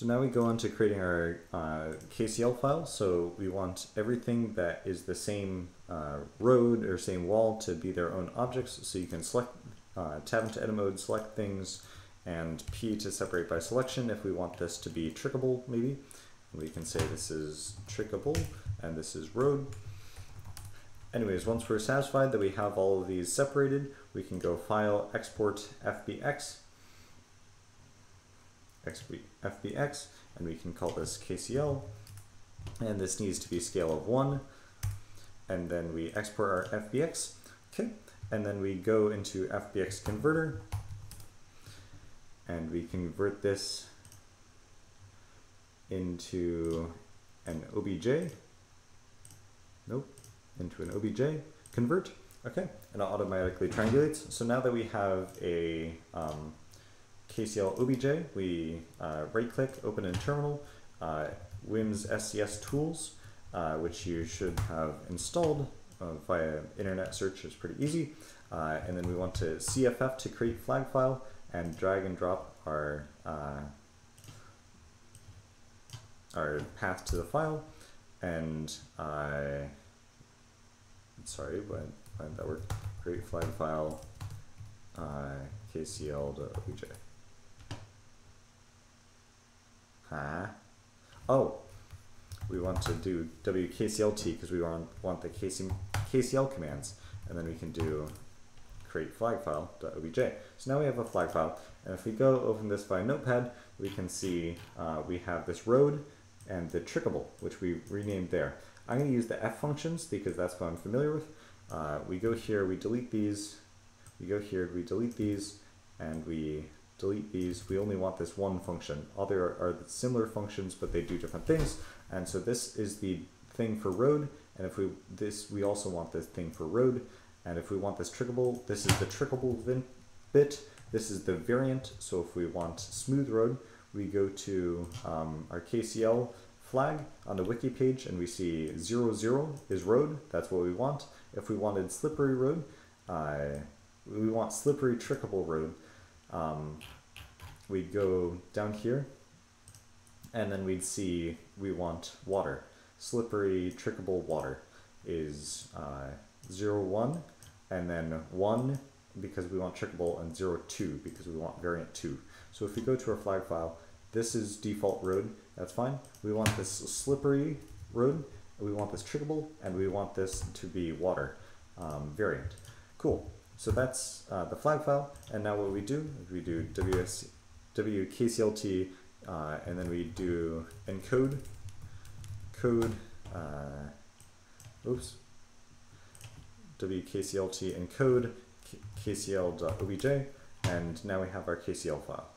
So now we go on to creating our uh, KCL file. So we want everything that is the same uh, road or same wall to be their own objects. So you can select, uh, tab into edit mode, select things, and P to separate by selection if we want this to be trickable maybe. We can say this is trickable and this is road. Anyways, once we're satisfied that we have all of these separated, we can go File, Export, FBX, FBX, and we can call this KCL, and this needs to be scale of 1, and then we export our FBX, okay, and then we go into FBX converter, and we convert this into an OBJ, nope, into an OBJ, convert, okay, and it automatically triangulates. So now that we have a um, KCL OBJ, we uh, right click, open in terminal, uh, Wiimms SZS tools, uh, which you should have installed uh, via internet search is pretty easy. Uh, and then we want to CFF to create flag file and drag and drop our uh, our path to the file. And I sorry but that work create flag file uh, kcl.obj huh oh we want to do wkclt because we want, want the KC, kcl commands and then we can do create flag file.obj. So now we have a flag file, and if we go open this by Notepad, we can see uh, we have this road and the trickable, which we renamed there. I'm going to use the f functions because that's what I'm familiar with. Uh, we go here, we delete these, we go here, we delete these, and we delete these. We only want this one function. Other are, similar functions, but they do different things. And so this is the thing for road, and if we this we also want this thing for road. And if we want this trickable, this is the trickable bit. This is the variant. So if we want smooth road, we go to um, our KCL flag on the wiki page and we see 0, 0 is road. That's what we want. If we wanted slippery road, uh, we want slippery trickable road. Um, we'd go down here and then we'd see we want water. Slippery trickable water is uh, 0, 1 and then 1 because we want trickable and 0, 2 because we want variant 2. So if we go to our flag file, this is default road, that's fine. We want this slippery road, we want this trickable, and we want this to be water um, variant. Cool. So that's uh, the flag file, and now what we do we do WS, WKCLT, uh, and then we do encode, code, uh, oops, WKCLT encode KCL.obj, and now we have our KCL file.